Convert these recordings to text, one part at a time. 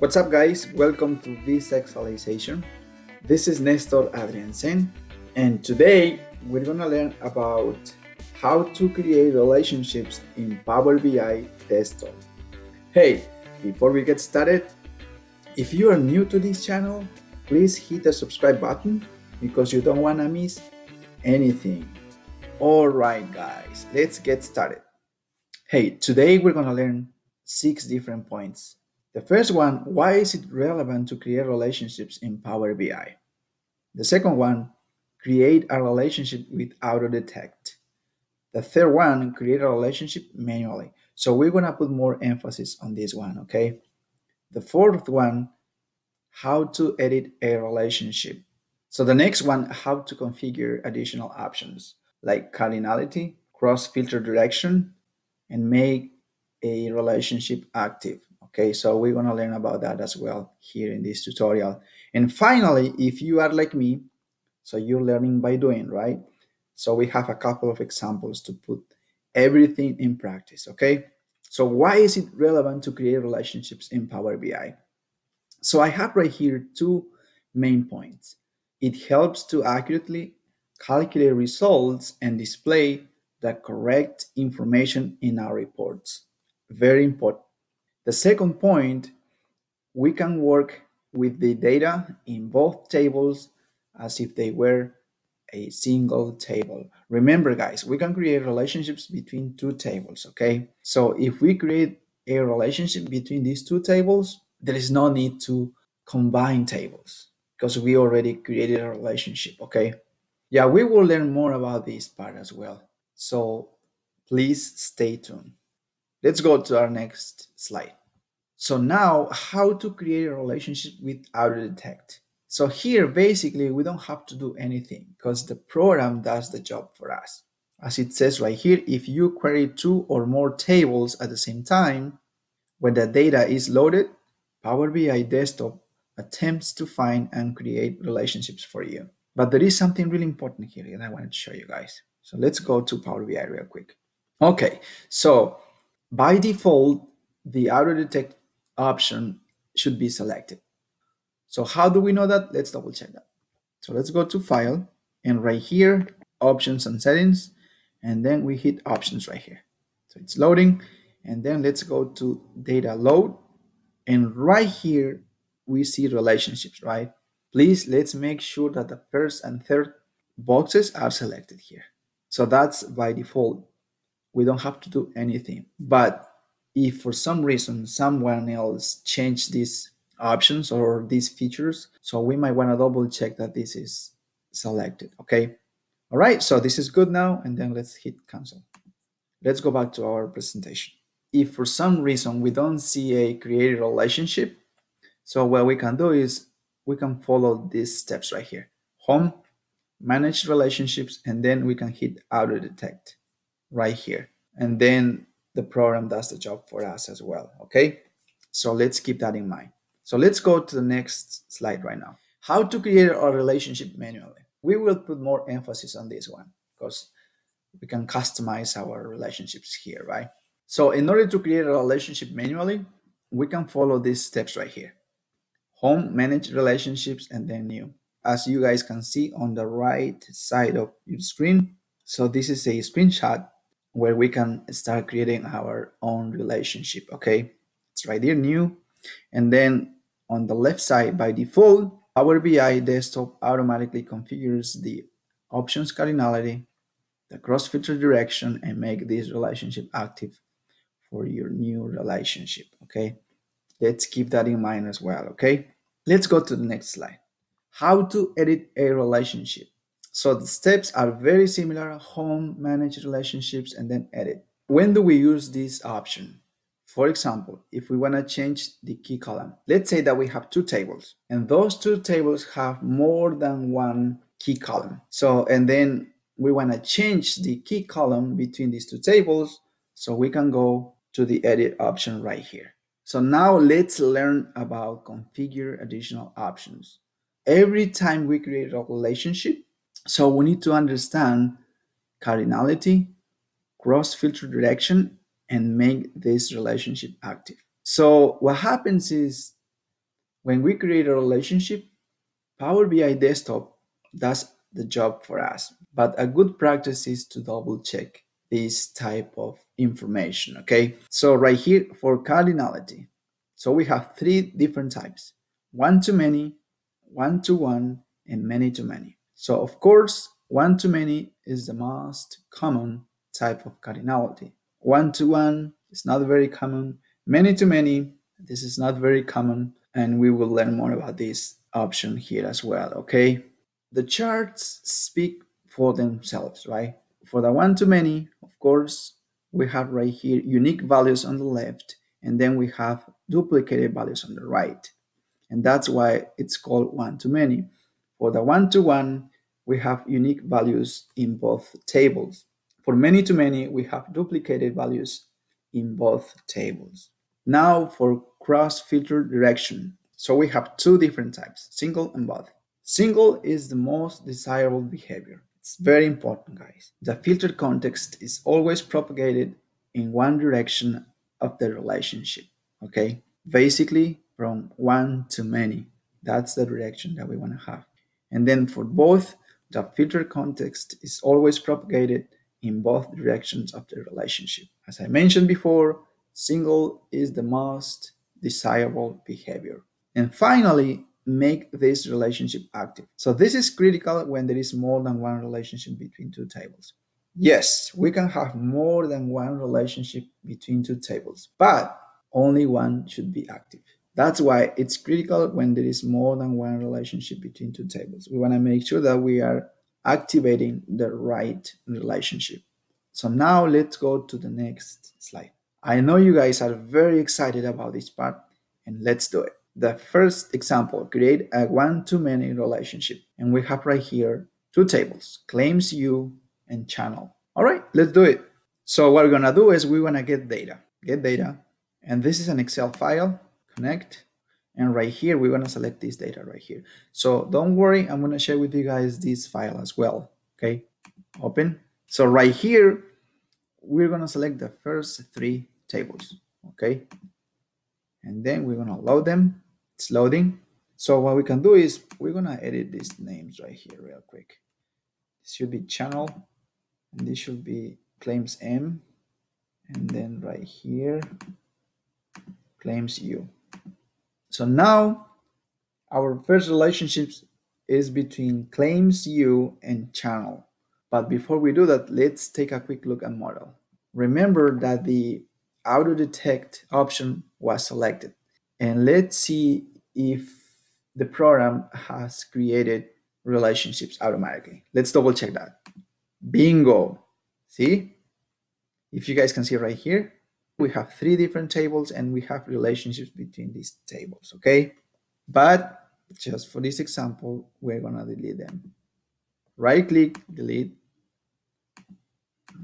What's up, guys? Welcome to this Exhalation. This is Nestor Adrianzen, and today we're gonna learn about how to create relationships in Power BI Desktop. Hey, before we get started, if you are new to this channel, please hit the subscribe button because you don't wanna miss anything. Alright, guys, let's get started. Hey, today we're gonna learn six different points the first one, why is it relevant to create relationships in Power BI? The second one, create a relationship with auto-detect. The third one, create a relationship manually. So we're gonna put more emphasis on this one, okay? The fourth one, how to edit a relationship. So the next one, how to configure additional options like cardinality, cross-filter direction, and make a relationship active. Okay, so we're gonna learn about that as well here in this tutorial. And finally, if you are like me, so you're learning by doing, right? So we have a couple of examples to put everything in practice, okay? So why is it relevant to create relationships in Power BI? So I have right here two main points. It helps to accurately calculate results and display the correct information in our reports. Very important. The second point, we can work with the data in both tables as if they were a single table. Remember, guys, we can create relationships between two tables, okay? So if we create a relationship between these two tables, there is no need to combine tables because we already created a relationship, okay? Yeah, we will learn more about this part as well. So please stay tuned. Let's go to our next slide. So now how to create a relationship with auto-detect. So here, basically, we don't have to do anything because the program does the job for us. As it says right here, if you query two or more tables at the same time, when the data is loaded, Power BI Desktop attempts to find and create relationships for you. But there is something really important here that I wanted to show you guys. So let's go to Power BI real quick. Okay, so by default, the auto detect option should be selected. So how do we know that? Let's double check that. So let's go to file and right here, options and settings, and then we hit options right here. So it's loading and then let's go to data load and right here we see relationships, right? Please let's make sure that the first and third boxes are selected here. So that's by default. We don't have to do anything, but if for some reason someone else changed these options or these features, so we might want to double check that this is selected, okay? All right, so this is good now, and then let's hit cancel. Let's go back to our presentation. If for some reason we don't see a created relationship, so what we can do is we can follow these steps right here. Home, manage relationships, and then we can hit auto detect right here. And then the program does the job for us as well. Okay, so let's keep that in mind. So let's go to the next slide right now. How to create a relationship manually. We will put more emphasis on this one because we can customize our relationships here, right? So in order to create a relationship manually, we can follow these steps right here. Home, manage relationships, and then new. As you guys can see on the right side of your screen. So this is a screenshot where we can start creating our own relationship. Okay, it's right there, new. And then on the left side, by default, Power BI desktop automatically configures the options cardinality, the cross filter direction, and make this relationship active for your new relationship. Okay, let's keep that in mind as well. Okay, let's go to the next slide. How to edit a relationship. So the steps are very similar, home, manage relationships, and then edit. When do we use this option? For example, if we want to change the key column, let's say that we have two tables and those two tables have more than one key column. So, and then we want to change the key column between these two tables. So we can go to the edit option right here. So now let's learn about configure additional options. Every time we create a relationship, so we need to understand cardinality, cross filter direction, and make this relationship active. So what happens is when we create a relationship, Power BI Desktop does the job for us. But a good practice is to double check this type of information. Okay. So right here for cardinality. So we have three different types one to many, one to one, and many to many. So of course, one to many is the most common type of cardinality. One to one is not very common. Many to many, this is not very common. And we will learn more about this option here as well. Okay. The charts speak for themselves, right? For the one to many, of course, we have right here unique values on the left, and then we have duplicated values on the right. And that's why it's called one to many. For the one to one, we have unique values in both tables. For many to many, we have duplicated values in both tables. Now for cross filter direction. So we have two different types, single and both. Single is the most desirable behavior. It's very important, guys. The filtered context is always propagated in one direction of the relationship. Okay? Basically, from one to many. That's the direction that we want to have. And then for both, the filter context is always propagated in both directions of the relationship. As I mentioned before, single is the most desirable behavior. And finally, make this relationship active. So this is critical when there is more than one relationship between two tables. Yes, we can have more than one relationship between two tables, but only one should be active. That's why it's critical when there is more than one relationship between two tables. We want to make sure that we are activating the right relationship. So now let's go to the next slide. I know you guys are very excited about this part and let's do it. The first example, create a one-to-many relationship. And we have right here two tables, claims U and channel. All right, let's do it. So what we're gonna do is we're gonna get data, get data. And this is an Excel file, connect. And right here, we're gonna select this data right here. So don't worry, I'm gonna share with you guys this file as well, okay? Open. So right here, we're gonna select the first three tables, okay? And then we're gonna load them it's loading. So what we can do is we're gonna edit these names right here real quick. This should be channel, and this should be claims M, and then right here, claims U. So now our first relationships is between claims U and channel. But before we do that, let's take a quick look at model. Remember that the auto detect option was selected. And let's see if the program has created relationships automatically. Let's double check that. Bingo. See? If you guys can see right here, we have three different tables and we have relationships between these tables, okay? But just for this example, we're gonna delete them. Right click, delete,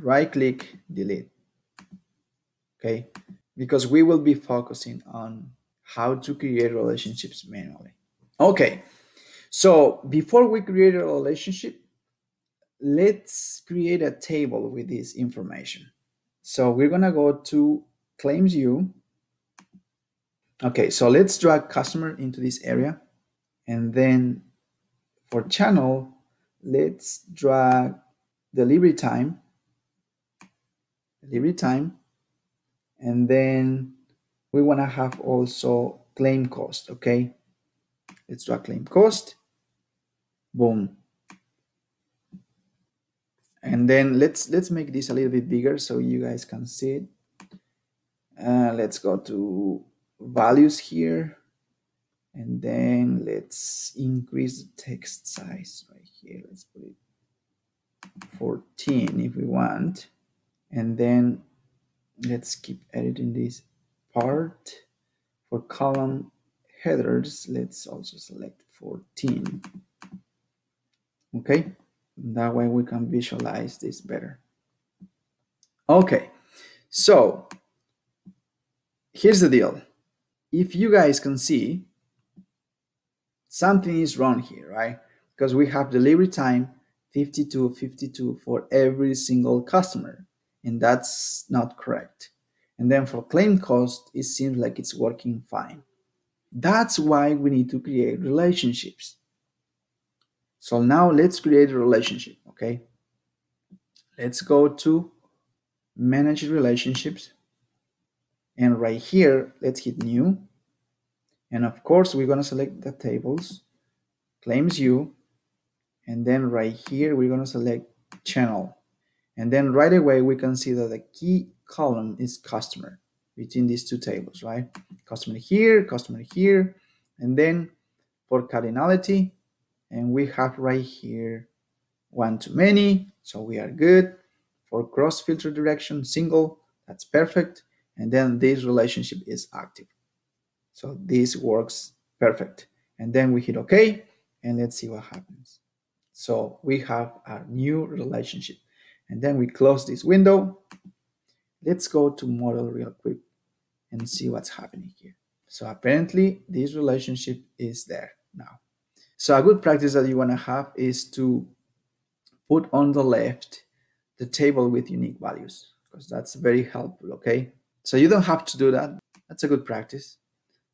right click, delete, okay? Because we will be focusing on how to create relationships manually. Okay, so before we create a relationship, let's create a table with this information. So we're gonna go to claims U. Okay, so let's drag customer into this area. And then for channel, let's drag delivery time, delivery time, and then we want to have also claim cost, okay? Let's drag claim cost. Boom. And then let's let's make this a little bit bigger so you guys can see it. Uh, let's go to values here. And then let's increase the text size right here. Let's put it 14 if we want. And then let's keep editing this part. For column headers, let's also select 14. Okay, that way we can visualize this better. Okay, so here's the deal. If you guys can see, something is wrong here, right? Because we have delivery time 52 52 for every single customer, and that's not correct. And then for claim cost, it seems like it's working fine. That's why we need to create relationships. So now let's create a relationship, okay? Let's go to manage relationships. And right here, let's hit new. And of course, we're gonna select the tables, claims U, and then right here, we're gonna select channel. And then right away, we can see that the key column is customer between these two tables, right? Customer here, customer here, and then for cardinality, and we have right here one to many, so we are good. For cross filter direction, single, that's perfect. And then this relationship is active. So this works perfect. And then we hit OK, and let's see what happens. So we have our new relationship. And then we close this window. Let's go to model real quick and see what's happening here. So apparently this relationship is there now. So a good practice that you want to have is to put on the left the table with unique values because that's very helpful, okay? So you don't have to do that. That's a good practice.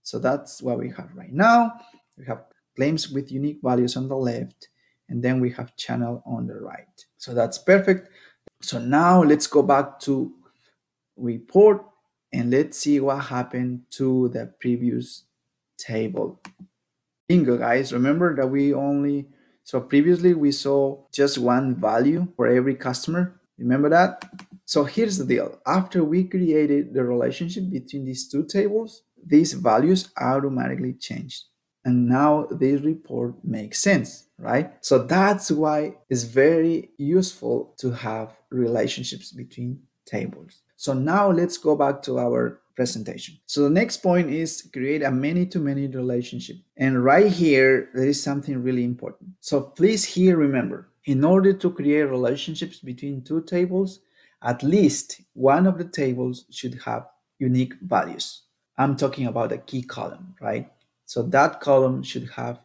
So that's what we have right now. We have claims with unique values on the left, and then we have channel on the right. So that's perfect. So now let's go back to report and let's see what happened to the previous table. Bingo, guys. Remember that we only, so previously we saw just one value for every customer. Remember that? So here's the deal. After we created the relationship between these two tables, these values automatically changed. And now this report makes sense, right? So that's why it's very useful to have relationships between tables. So now let's go back to our presentation. So the next point is create a many-to-many relationship. And right here, there is something really important. So please here remember, in order to create relationships between two tables, at least one of the tables should have unique values. I'm talking about a key column, right? So that column should have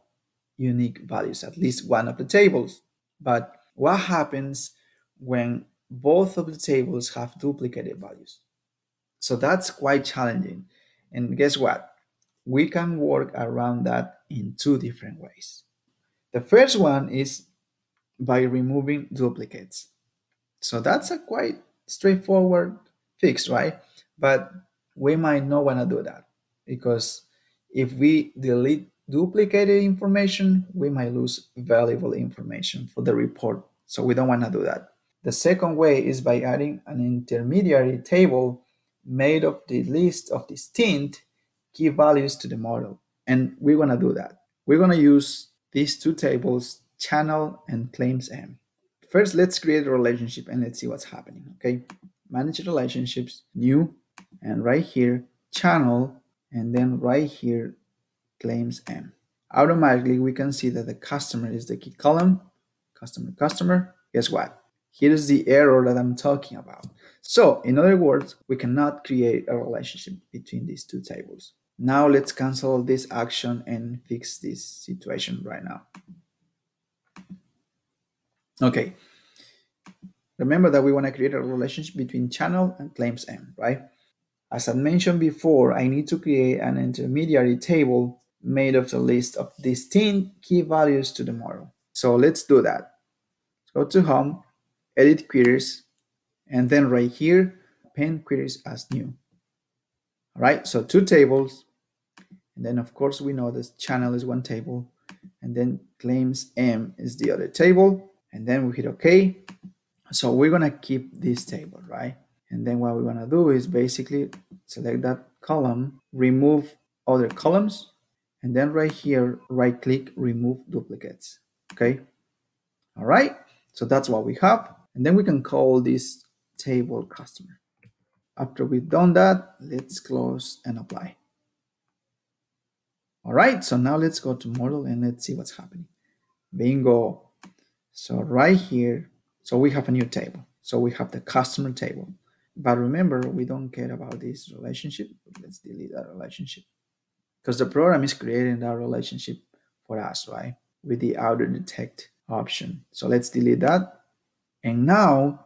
unique values, at least one of the tables. But what happens when both of the tables have duplicated values. So that's quite challenging. And guess what? We can work around that in two different ways. The first one is by removing duplicates. So that's a quite straightforward fix, right? But we might not want to do that because if we delete duplicated information, we might lose valuable information for the report. So we don't want to do that. The second way is by adding an intermediary table made of the list of distinct key values to the model. And we're going to do that. We're going to use these two tables, channel and claims M. First, let's create a relationship and let's see what's happening. Okay, manage relationships, new, and right here, channel, and then right here, claims M. Automatically, we can see that the customer is the key column, customer, customer. Guess what? Here's the error that I'm talking about. So, in other words, we cannot create a relationship between these two tables. Now let's cancel this action and fix this situation right now. Okay. Remember that we want to create a relationship between channel and claims M, right? As I mentioned before, I need to create an intermediary table made of the list of distinct key values to the model. So let's do that. Go to home edit queries, and then right here, append queries as new. All right, so two tables, and then of course we know this channel is one table, and then claims M is the other table, and then we hit OK. So we're gonna keep this table, right? And then what we're gonna do is basically select that column, remove other columns, and then right here, right click, remove duplicates, okay? All right, so that's what we have. And then we can call this table customer. After we've done that, let's close and apply. All right, so now let's go to model and let's see what's happening. Bingo. So right here, so we have a new table. So we have the customer table. But remember, we don't care about this relationship. Let's delete that relationship. Because the program is creating that relationship for us, right? With the auto detect option. So let's delete that and now,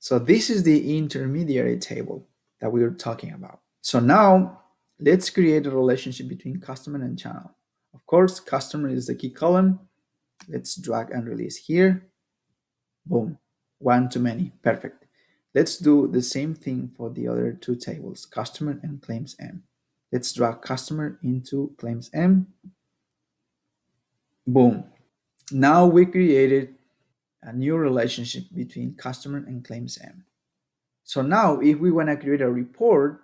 so this is the intermediary table that we were talking about. So now let's create a relationship between customer and channel. Of course, customer is the key column. Let's drag and release here. Boom, one to many, perfect. Let's do the same thing for the other two tables, customer and claims M. Let's drag customer into claims M. Boom. Now we created a new relationship between customer and claims M. So now if we want to create a report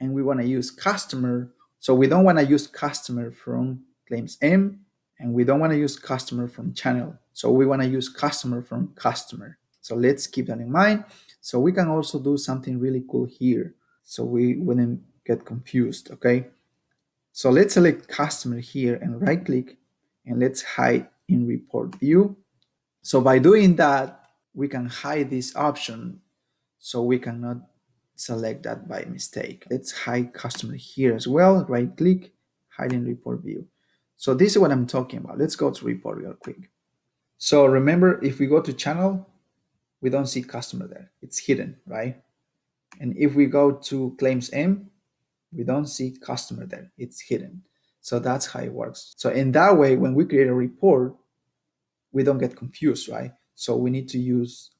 and we want to use customer, so we don't want to use customer from claims M and we don't want to use customer from channel. So we want to use customer from customer. So let's keep that in mind. So we can also do something really cool here. So we wouldn't get confused, okay? So let's select customer here and right click and let's hide in report view. So by doing that, we can hide this option so we cannot select that by mistake. Let's hide customer here as well, right click, hide in report view. So this is what I'm talking about. Let's go to report real quick. So remember, if we go to channel, we don't see customer there. It's hidden, right? And if we go to claims M, we don't see customer there. It's hidden. So that's how it works. So in that way, when we create a report, we don't get confused, right? So we need to use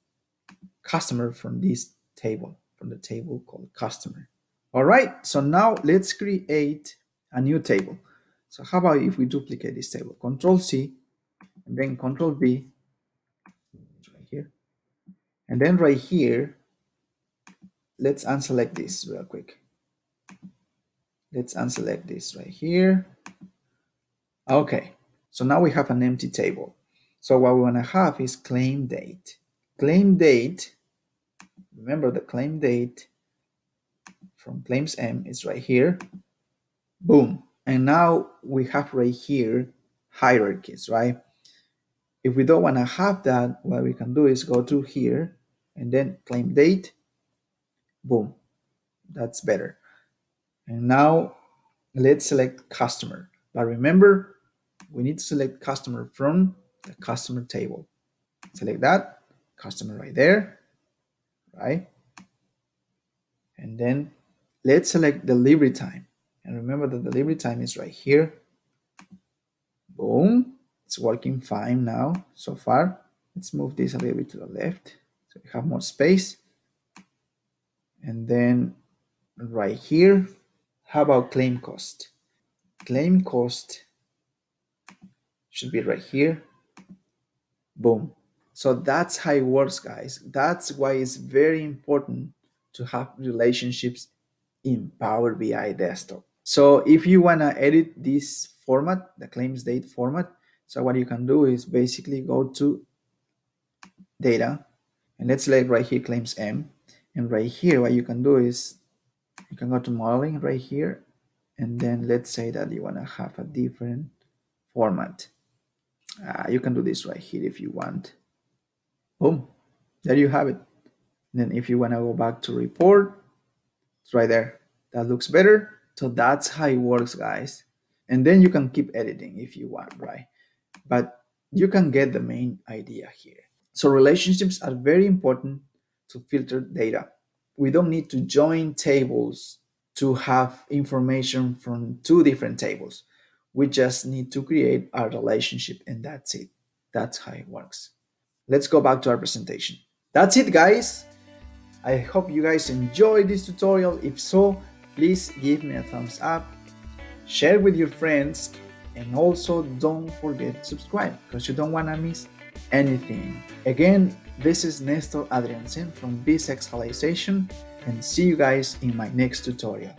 customer from this table, from the table called customer. All right, so now let's create a new table. So how about if we duplicate this table? Control C and then Control V right here. and then right here, let's unselect this real quick. Let's unselect this right here. Okay, so now we have an empty table. So what we want to have is claim date. Claim date, remember the claim date from claims M is right here. Boom. And now we have right here hierarchies, right? If we don't want to have that, what we can do is go to here and then claim date. Boom. That's better. And now let's select customer. But remember, we need to select customer from the customer table. Select that, customer right there, right? And then let's select delivery time. And remember the delivery time is right here. Boom. It's working fine now so far. Let's move this a little bit to the left so we have more space. And then right here, how about claim cost? Claim cost should be right here. Boom. So that's how it works, guys. That's why it's very important to have relationships in Power BI desktop. So if you want to edit this format, the claims date format, so what you can do is basically go to data and let's select right here claims M. And right here, what you can do is you can go to modeling right here. And then let's say that you want to have a different format. Uh, you can do this right here if you want. Boom, there you have it. And then if you want to go back to report, it's right there. That looks better. So that's how it works, guys. And then you can keep editing if you want, right? but you can get the main idea here. So relationships are very important to filter data. We don't need to join tables to have information from two different tables. We just need to create a relationship and that's it. That's how it works. Let's go back to our presentation. That's it guys. I hope you guys enjoyed this tutorial. If so, please give me a thumbs up, share with your friends and also don't forget to subscribe because you don't want to miss anything. Again, this is Nestor Adrianzen from Vizxlization and see you guys in my next tutorial.